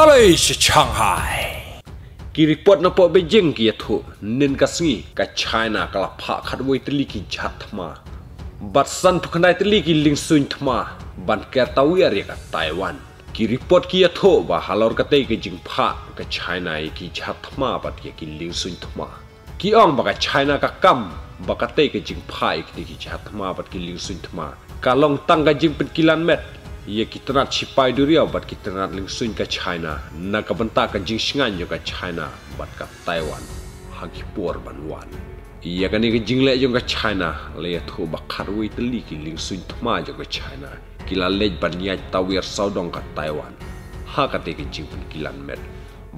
Ale shi Shanghai គិរិពតនៅពបេយិងគៀធុនិនកាស្ងីកាឆៃណាក្លាផាខាត់វុយទលីគីឆាត់ថ្មាបាត់សាន់ភក្នៃទលីគីលីងស៊ុញថ្មាបានកែតៅយ៉ារីកាតៃវ៉ាន់គិរិពតគៀធុបាហាឡរកតេគីជីងផាកាឆៃណាគីឆាត់ថ្មាបាត់គីលីងស៊ុញថ្មាគីអងបាកាឆៃណាកាកំបាកតេគីជីងផាអ៊ីគីឆាត់ថ្មាបាត់គីលីងស៊ុញថ្មាកាឡងតាំងកាជីងពិតគីឡានមេត ia kita nak cipai duria buat kita nak lingsun ke China. Nak kebentak ke jingsngan juga China buat ke Taiwan. Hagi puar banwan ia kan ini jinglek juga China. Lihat tu bakar wei teli ki lingsun tma juga China. Kila lej ban niat tawir saudong ke Taiwan. Ha kate ke jingpun kilan met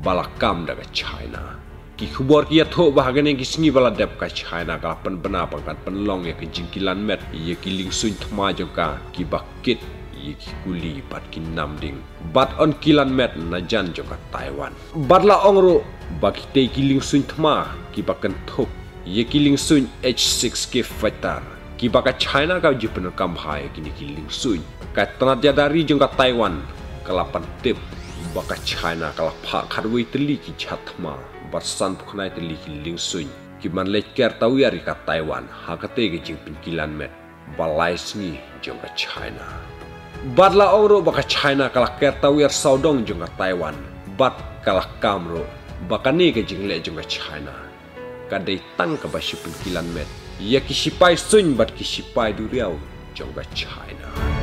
balakam daga China. Ki khubor ki atho bahagane ki singi bala dep ka China. Ka pen bena pangkat penlong ya ke jingkilan met ia ki lingsun tma juga. Ki bakit yiki kuli bat ki namding bat on kilan met na jan joka taiwan. Bat la ongro baki te kiling sun thma ki bakan thok ye kiling sun h6 ke fighter ki baka china ka jipen kam hai ki ni kiling sun ka tana dia dari joka taiwan kalapan tip baka china kala pha kharwi tli ki chathma bat san pukhnai tli ki ling sun ki man le ker tawi ari ka taiwan ha ka te ge kilan met. Balai sngi joka china Badla ongro baka China kala kerta wir saudong junga Taiwan. Bat kala kamro baka ni ke jingle junga China. Kadai tang ka bashi kilan met. Ya ki sipai sun bat ki sipai duriau junga China.